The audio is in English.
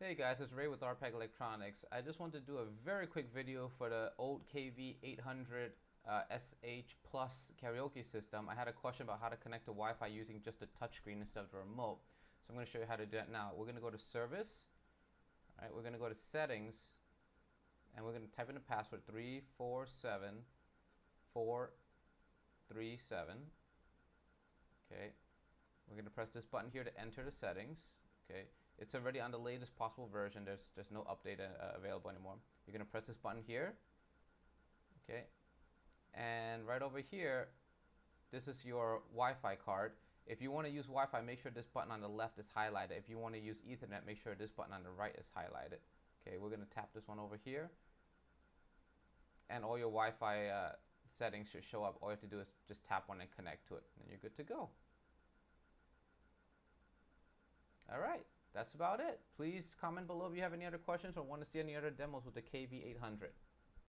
Hey guys, it's Ray with RPEG Electronics. I just wanted to do a very quick video for the old KV800 uh, SH Plus karaoke system. I had a question about how to connect to Wi-Fi using just a touchscreen instead of the remote. So I'm going to show you how to do that now. We're going to go to Service. All right, we're going to go to Settings, and we're going to type in the password 347437. Okay, we're going to press this button here to enter the settings. Okay, it's already on the latest possible version. There's there's no update uh, available anymore. You're gonna press this button here. Okay, and right over here, this is your Wi-Fi card. If you want to use Wi-Fi, make sure this button on the left is highlighted. If you want to use Ethernet, make sure this button on the right is highlighted. Okay, we're gonna tap this one over here, and all your Wi-Fi uh, settings should show up. All you have to do is just tap one and connect to it, and you're good to go. All right, that's about it. Please comment below if you have any other questions or want to see any other demos with the KV800.